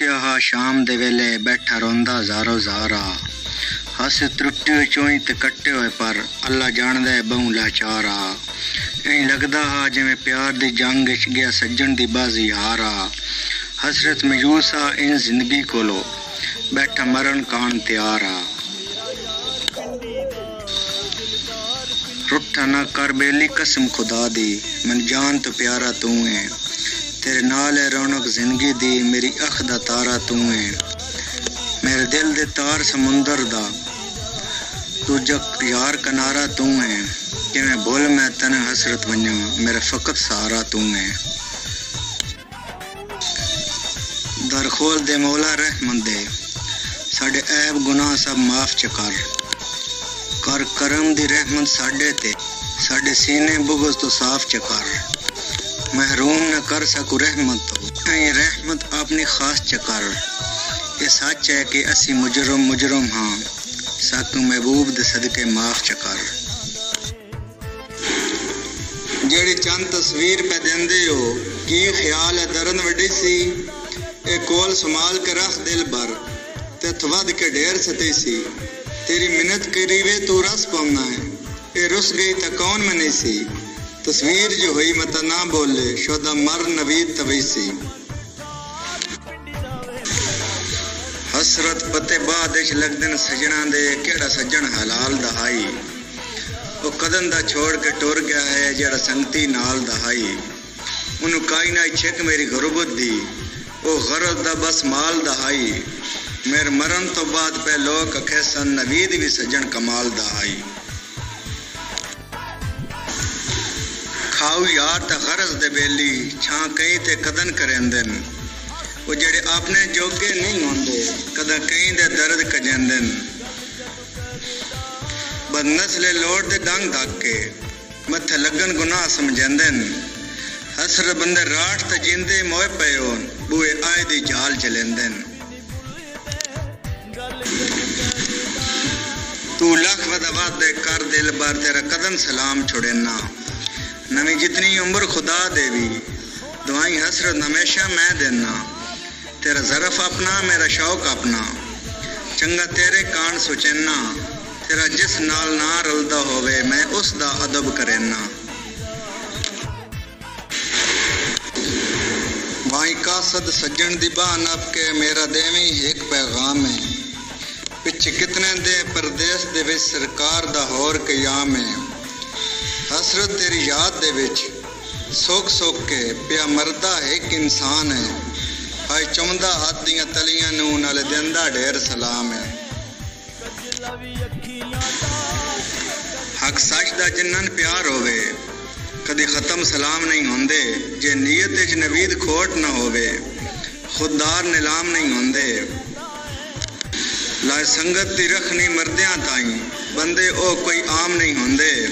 ਮੁੱਕਿਆ ਹਾ ਸ਼ਾਮ ਦੇ ਵੇਲੇ ਬੈਠਾ ਰੋਂਦਾ ਜ਼ਾਰੋ ਜ਼ਾਰਾ ਹੱਸ ਤਰੁੱਟੇ ਹੋਏ ਚੋਈ ਤੇ ਕੱਟੇ ਹੋਏ ਪਰ ਅੱਲਾ ਜਾਣਦਾ ਹੈ ਬਹੁ ਲਾਚਾਰਾ ਐਂ ਲੱਗਦਾ ਹਾ ਜਿਵੇਂ ਪਿਆਰ ਦੀ ਜੰਗ ਵਿੱਚ ਗਿਆ ਸੱਜਣ ਦੀ ਬਾਜ਼ੀ ਹਾਰਾ ਹਸਰਤ ਮਯੂਸਾ ਇਨ ਜ਼ਿੰਦਗੀ ਕੋਲੋ ਬੈਠਾ ਮਰਨ ਕਾਣ ਤਿਆਰ ਆ रुठा ना कर बेली कसम खुदा दी मन जान तो प्यारा तू है तेरे नाल है रौनक ज़िंदगी दी, मेरी अख दा तारा तू है मेरे दिल दे तार समुंदर दा। तू जग यार कनारा तू है कि मैं भूल मैं तन हसरत वना मेरा फकत सहारा तू है दर खोल दे मौला रहमत दे साडे ऐब गुनाह सब माफ़ च कर। कर करम दी रहमत साडे ते साडे सीने बुगज तो साफ़ च कर। महरूम न कर सकू रहमत तो ये रहमत अपनी खास च कर ये सच है कि असी मुजरम मुजरम हाँ साकू महबूब दे सदके माफ च कर ਜਿਹੜੀ ਚੰਦ ਤਸਵੀਰ ਪੈ ਦਿੰਦੇ ਹੋ ਕੀ ਖਿਆਲ ਹੈ ਦਰਨ ਵੱਡੀ ਸੀ ਇਹ ਕੋਲ ਸੰਭਾਲ ਕੇ ਰੱਖ ਦਿਲ ਭਰ ਤੇ ਥਵਦ ਕੇ ਢੇਰ ਸਤੇ ਸੀ तेरी मिन्नत करीबे तू रस पाना है ये रुस गई तो कौन मने ਤਸਵੀਰ ਜੋ ਹੋਈ ਮਤਾ ਨਾ ਬੋਲੇ, ਸ਼ੋਦਾ ਮਰ ਨਵੀਦ ਤਵੈਸੀ। ਹਸਰਤ ਪਤੇ ਬਾਦ ਇਸ਼ ਲਗਦਨ ਸਜਣਾ ਦੇ ਕਿਹੜਾ ਸੱਜਣ ਹਲਾਲ ਦਹਾਈ? ਉਹ ਕਦਨ ਦਾ ਛੋੜ ਕੇ ਟੁਰ ਗਿਆ ਹੈ, ਜਿਹੜਾ ਸੰਗਤੀ ਨਾਲ ਦਹਾਈ। ਉਹਨੂੰ ਕਾਇਨਾ ਛੇਕ ਮੇਰੀ ਗੁਰਬਤ ਦੀ ਉਹ ਗਰਜ਼ ਦਾ ਬਸ ਮਾਲ ਦਹਾਈ। ਮੇਰੇ ਮਰਨ ਤੋਂ ਬਾਅਦ ਪੈ ਲੋਕ ਅਖੇ ਸਨ ਨਵੀਦ ਵੀ ਸੱਜਣ ਕਮਾਲ ਦਹਾਈ। खाऊ यार त गरज दे बेली। छां कई ते कदन करेंदन। वो जेड़े अपने जोगे नहीं होंदे कदा कई दे दर्द कजेंदन। बदनसले लोड़ दे डंग धक के मथे लगन गुनाह समझेंदन। हसर बंदे राठ ते जिंदे मोए पे बुए आए दी जाल चलेंदन तू लख वदवाद कर, दिल बार तेरा कदम सलाम छोड़े ना। नवी जितनी उम्र खुदा देवी दुआई हसरत हमेशा मैं देना तेरा जरफ अपना मेरा शौक अपना चंगा तेरे कान सुचेना तेरा जिस नाल ना रलदा होवे मैं उस दा अदब करेना वाई कासद सज्जन दी बाह नप के मेरा देवी एक पैगाम है ਪਿੱਛੇ ਕਿਤਨੇ ਦੇ ਪਰਦੇਸ ਦੇ ਵਿੱਚ ਸਰਕਾਰ ਦਾ ਹੋਰ ਕਿਆਮ ਹੈ ਹਸਰਤ ਤੇਰੀ ਯਾਦ ਦੇ ਵਿੱਚ ਸੁੱਖ ਸੁੱਖ ਕੇ ਪਿਆ ਮਰਦਾ ਇੱਕ ਇਨਸਾਨ ਹੈ। ਹਾਏ ਚੁੰਮਦਾ ਹੱਥ ਦੀਆਂ ਤਲੀਆਂ ਨੂੰ ਨਾਲ ਦਿੰਦਾ ਢੇਰ ਸਲਾਮ ਹੈ। ਹੱਕ ਸੱਚ ਦਾ ਜਿੰਨਨ ਪਿਆਰ ਹੋਵੇ, ਕਦੇ ਖਤਮ ਸਲਾਮ ਨਹੀਂ ਹੁੰਦੇ, ਜੇ ਨੀਅਤ ਵਿੱਚ ਨਵੀਦ ਖੋਟ ਨਾ ਹੋਵੇ, ਖੁਦਦਾਰ ਨਿਲਾਮ ਨਹੀਂ ਹੁੰਦੇ। ਲਾ ਸੰਗਤ ਦੀ ਰਖਣੀ ਮਰਦਿਆਂ ਤਾਈਂ, ਬੰਦੇ ਉਹ ਕੋਈ ਆਮ ਨਹੀਂ ਹੁੰਦੇ।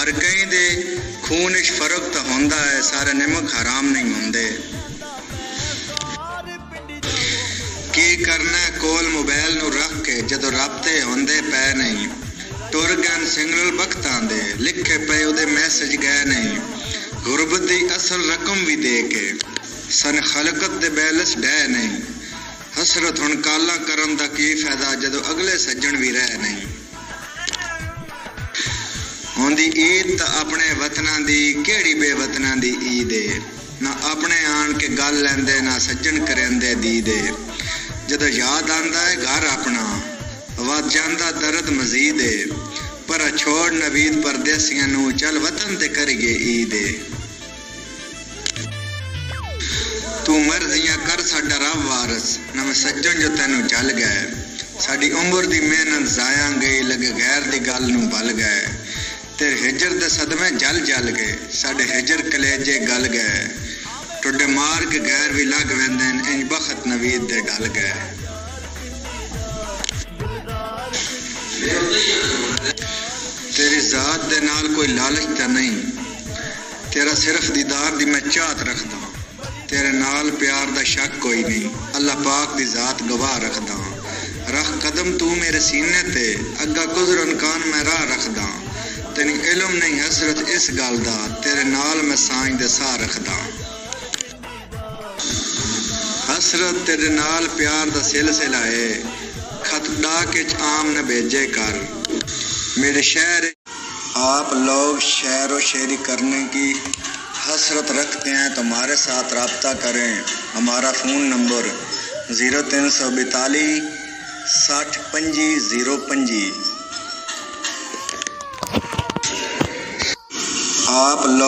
ਹਰ ਕਈ ਦੇ ਖੂਨ ਵਿੱਚ ਫ਼ਰਕ ਤਾਂ ਹੁੰਦਾ ਹੈ, ਸਾਰੇ ਨਿਮਕ ਹਰਾਮ ਨਹੀਂ ਹੁੰਦੇ। ਕੀ ਕਰਨਾ ਕੋਲ ਮੋਬਾਈਲ ਨੂੰ ਰੱਖ ਕੇ ਜਦੋਂ ਰਾਬਤੇ ਹੁੰਦੇ ਪੈ ਨਹੀਂ ਟੁਰ ਗਨ ਸਿੰਗਲ ਬਖਤਾਂ ਦੇ, ਲਿਖੇ ਪਏ ਉਹਦੇ ਮੈਸੇਜ ਗਏ ਨਹੀਂ। ਗੁਰਬਤ ਦੀ ਅਸਲ ਰਕਮ ਵੀ ਦੇ ਕੇ ਸਨ ਖਲਕਤ ਦੇ ਬੈਲਸ ਡੈ ਨਹੀਂ। ਹਸਰਤ ਹੁਣ ਕਾਲਾ ਕਰਨ ਦਾ ਕੀ ਫਾਇਦਾ ਜਦੋਂ ਅਗਲੇ ਸੱਜਣ ਵੀ ਰਹਿ ਨਹੀਂ। ਹੁੰਦੀ ਈਦ ਤਾਂ ਆਪਣੇ ਵਤਨਾਂ ਦੀ, ਕਿਹੜੀ ਬੇਵਤਨਾਂ ਦੀ ਈਦ ਏ? ਨਾ ਆਪਣੇ ਆਣ ਕੇ ਗੱਲ ਲੈਂਦੇ, ਨਾ ਸੱਜਣ ਕਰੰਦੇ ਦੀ ਦੇ ਜਦੋਂ ਯਾਦ ਆਂਦਾ ਹੈ ਘਰ ਆਪਣਾ, ਵੱਧ ਜਾਂਦਾ ਦਰਦ ਮਜ਼ੀਦ ਏ। ਪਰ ਛੋੜ ਨਵੀਦ ਪਰਦੇਸੀਆਂ ਨੂੰ, ਚੱਲ ਵਤਨ ਤੇ ਕਰੀਏ ਈਦ ਏ। ਤੂੰ ਮਰਜ਼ੀਆਂ ਕਰ ਸਾਡਾ ਰੱਬ ਵਾਰਸ ਨਵੇਂ ਸੱਜਣ ਜੋ ਤੈਨੂੰ ਚੱਲ ਗਏ ਸਾਡੀ ਉਮਰ ਦੀ ਮਿਹਨਤ ਜ਼ਾਇਆ ਗਈ, ਲੱਗੇ ਗੈਰ ਦੀ ਗੱਲ ਨੂੰ ਬਲ ਗਏ ਤੇਰੇ ਹਿਜਰ ਦੇ ਸਦਮੇ ਜਲ ਜਲ ਗਏ ਸਾਡੇ ਹਿਜਰ ਕਲੇਜੇ ਗਲ ਗਏ ਟੁੱਡੇ ਮਾਰ ਕੇ ਗੈਰ ਵੀ ਲੱਗ ਵੰਦੇ ਨੇ ਇੰਜ ਬਖਤ ਨਵੀਦ ਦੇ ਡਲ ਗਏ ਤੇਰੀ ਜ਼ਾਤ ਦੇ ਨਾਲ ਕੋਈ ਲਾਲਚ ਤਾਂ ਨਹੀਂ ਤੇਰਾ ਸਿਰਫ ਦੀਦਾਰ ਦੀ ਮੈਂ ਚਾਹਤ ਰੱਖਦਾ तेरे नाल प्यार दा शक कोई नहीं अल्लाह पाक दी जात गवाह रखदा रख कदम तू मेरे सीने ते अग्गा गुजरन कान मैं राह रखदा तेनी इल्म नहीं हसरत इस गल दा, तेरे नाल मैं साँझ दे साह रखदा। हसरत तेरे नाल प्यार दा सिलसिला है, खत च आम न भेजे कर। मेरे शहर आप लोग शेर व शेरी करने की हसरत रखते हैं तो हमारे साथ रबता करें। हमारा फ़ोन नंबर ज़ीरो तीन सौ बतालीस, सठ पंजी ज़ीरो पंजी आप लोग